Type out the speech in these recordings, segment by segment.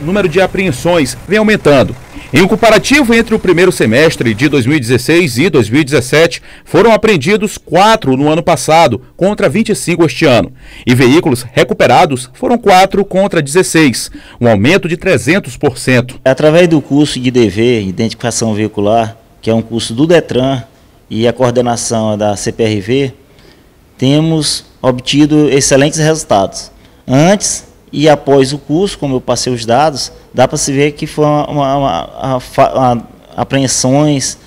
o número de apreensões vem aumentando. Em um comparativo entre o primeiro semestre de 2016 e 2017, foram apreendidos quatro no ano passado, contra 25 este ano. E veículos recuperados foram quatro contra 16, um aumento de 300%. Através do curso de DV, Identificação Veicular, que é um curso do DETRAN e a coordenação da CPRV, temos obtido excelentes resultados. Antes e após o curso, como eu passei os dados, dá para se ver que foram uma, uma, uma, apreensões,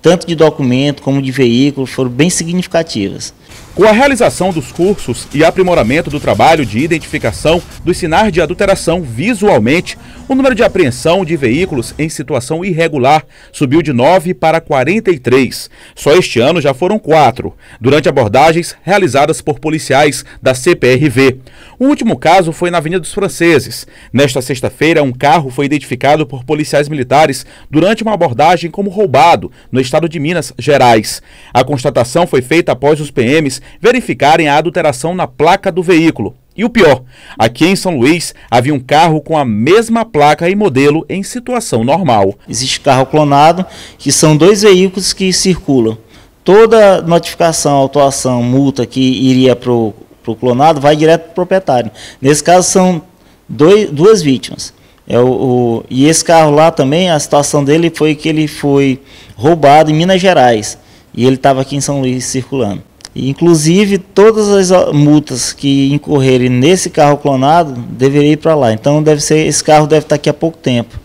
tanto de documento como de veículo, foram bem significativas. Com a realização dos cursos e aprimoramento do trabalho de identificação dos sinais de adulteração visualmente, o número de apreensão de veículos em situação irregular subiu de 9 para 43. Só este ano já foram quatro, durante abordagens realizadas por policiais da CPRV. O último caso foi na Avenida dos Franceses. Nesta sexta-feira, um carro foi identificado por policiais militares durante uma abordagem como roubado no estado de Minas Gerais. A constatação foi feita após os Verificarem a adulteração na placa do veículo. E o pior, aqui em São Luís havia um carro com a mesma placa e modelo em situação normal. Existe carro clonado, que são dois veículos que circulam. Toda notificação, autuação, multa que iria para o clonado vai direto para o proprietário. Nesse caso são dois, duas vítimas. É o, o, e esse carro lá também, a situação dele foi que ele foi roubado em Minas Gerais. E ele estava aqui em São Luís circulando. Inclusive, todas as multas que incorrerem nesse carro clonado deveriam ir para lá. Então, deve ser, esse carro deve estar aqui há pouco tempo.